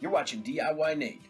You're watching DIY Nate.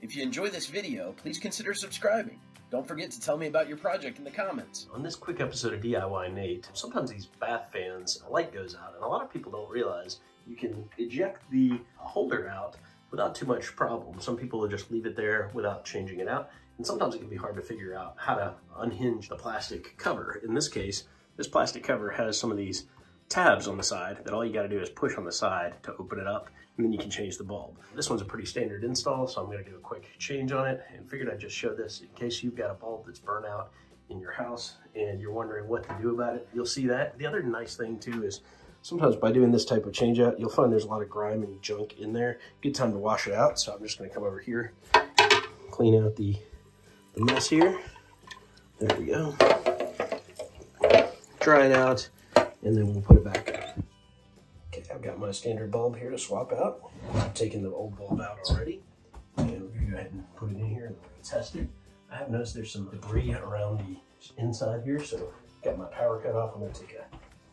If you enjoy this video, please consider subscribing. Don't forget to tell me about your project in the comments. On this quick episode of DIY Nate, sometimes these bath fans, a light goes out, and a lot of people don't realize you can eject the holder out without too much problem. Some people will just leave it there without changing it out, and sometimes it can be hard to figure out how to unhinge the plastic cover. In this case, this plastic cover has some of these tabs on the side that all you got to do is push on the side to open it up and then you can change the bulb. This one's a pretty standard install so I'm going to do a quick change on it and figured I'd just show this in case you've got a bulb that's burnt out in your house and you're wondering what to do about it. You'll see that. The other nice thing too is sometimes by doing this type of change out you'll find there's a lot of grime and junk in there. Good time to wash it out so I'm just going to come over here clean out the, the mess here. There we go. Dry it out and then we'll put it back. Okay, I've got my standard bulb here to swap out. I've taken the old bulb out already. And we're gonna go ahead and put it in here and test it. I have noticed there's some debris around the inside here, so got my power cut off. I'm gonna take a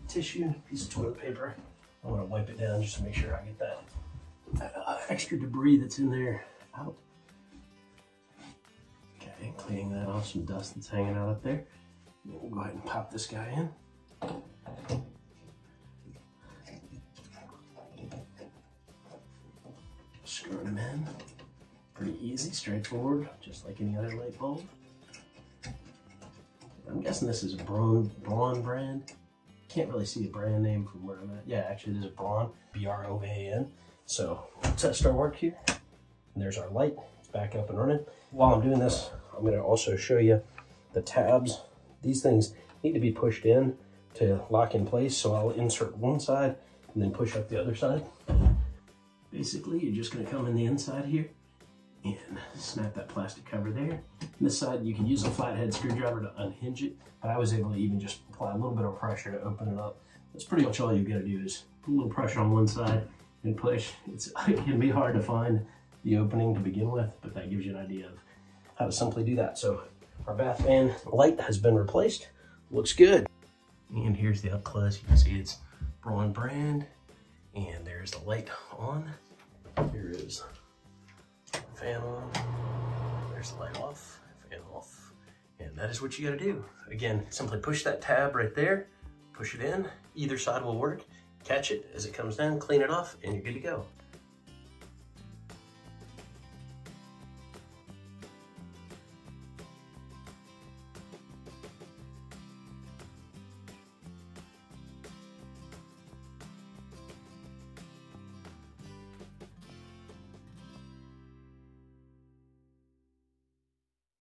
tissue, piece of toilet paper. I'm gonna wipe it down just to make sure I get that, uh, extra debris that's in there out. Okay, cleaning that off, some dust that's hanging out up there. We'll go ahead and pop this guy in. Screwing them in. Pretty easy, straightforward, just like any other light bulb. I'm guessing this is a Broan, Broan brand. Can't really see a brand name from where I'm at. Yeah, actually is a Broan, B-R-O-A-N. So test our work here. And there's our light, it's back up and running. While I'm doing this, I'm gonna also show you the tabs. These things need to be pushed in to lock in place. So I'll insert one side and then push up the other side. Basically, you're just gonna come in the inside here and snap that plastic cover there. And this side, you can use a flathead screwdriver to unhinge it, but I was able to even just apply a little bit of pressure to open it up. That's pretty much all you gotta do is put a little pressure on one side and push. It's, it can be hard to find the opening to begin with, but that gives you an idea of how to simply do that. So our bath fan light has been replaced. Looks good. And here's the up close. You can see it's Broan brand. And there's the light on. Here is fan on. There's the light off, fan off. And that is what you gotta do. Again, simply push that tab right there, push it in. Either side will work. Catch it as it comes down, clean it off, and you're good to go.